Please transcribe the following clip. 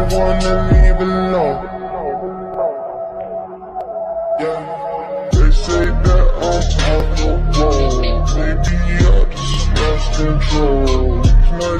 might wanna leave alone. Yeah, they say that I'm out the road. Maybe I just lost control.